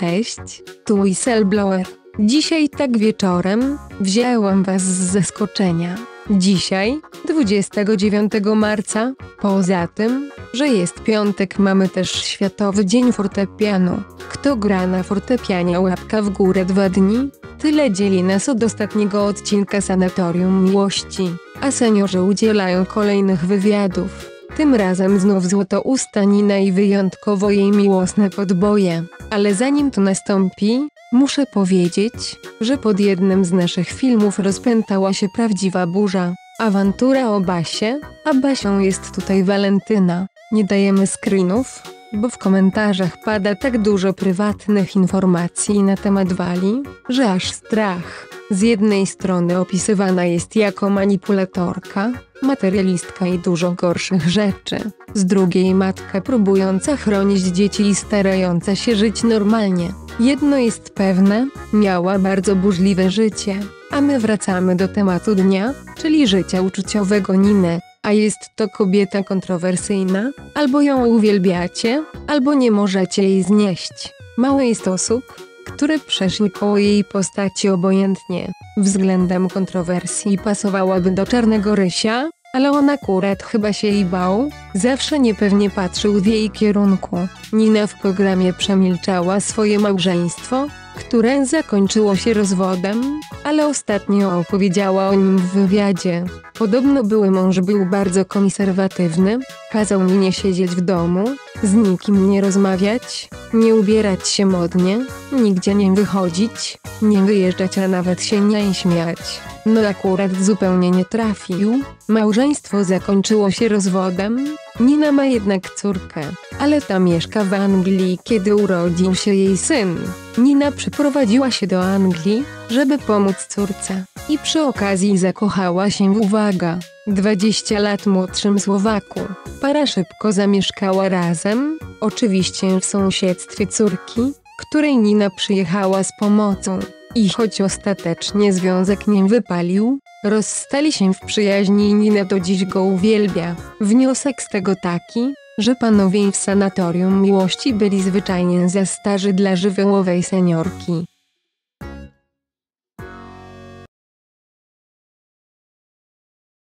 Cześć, tu Whistleblower. Dzisiaj tak wieczorem wzięłam was z zaskoczenia. Dzisiaj, 29 marca, poza tym, że jest piątek, mamy też Światowy Dzień Fortepianu. Kto gra na fortepianie łapka w górę dwa dni? Tyle dzieli nas od ostatniego odcinka Sanatorium Miłości, a seniorzy udzielają kolejnych wywiadów. Tym razem znów złotousta Nina i wyjątkowo jej miłosne podboje. Ale zanim to nastąpi, muszę powiedzieć, że pod jednym z naszych filmów rozpętała się prawdziwa burza. Awantura o Basie, a Basią jest tutaj Walentyna. Nie dajemy screenów, bo w komentarzach pada tak dużo prywatnych informacji na temat Wali, że aż strach. Z jednej strony opisywana jest jako manipulatorka, materialistka i dużo gorszych rzeczy. Z drugiej matka próbująca chronić dzieci i starająca się żyć normalnie. Jedno jest pewne, miała bardzo burzliwe życie. A my wracamy do tematu dnia, czyli życia uczuciowego Niny. A jest to kobieta kontrowersyjna, albo ją uwielbiacie, albo nie możecie jej znieść. Mało jest osób, które przeszły koło jej postaci obojętnie. Względem kontrowersji pasowałaby do czarnego rysia, ale on akurat chyba się jej bał, zawsze niepewnie patrzył w jej kierunku. Nina w programie przemilczała swoje małżeństwo, które zakończyło się rozwodem, ale ostatnio opowiedziała o nim w wywiadzie. Podobno były mąż był bardzo konserwatywny, kazał Ninie siedzieć w domu, z nikim nie rozmawiać, nie ubierać się modnie, nigdzie nie wychodzić, nie wyjeżdżać, a nawet się nie śmiać. No akurat zupełnie nie trafił. Małżeństwo zakończyło się rozwodem. Nina ma jednak córkę, ale ta mieszka w Anglii, kiedy urodził się jej syn. Nina przyprowadziła się do Anglii, żeby pomóc córce. I przy okazji zakochała się w uwaga, 20 lat młodszym Słowaku. Para szybko zamieszkała razem, oczywiście w sąsiedztwie córki, której Nina przyjechała z pomocą. I choć ostatecznie związek nie wypalił, rozstali się w przyjaźni i Nina do dziś go uwielbia. Wniosek z tego taki, że panowie w sanatorium miłości byli zwyczajnie za starzy dla żywiołowej seniorki.